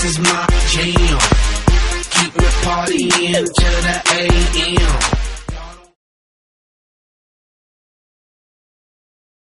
This is my jam. Keep me partying till the AM.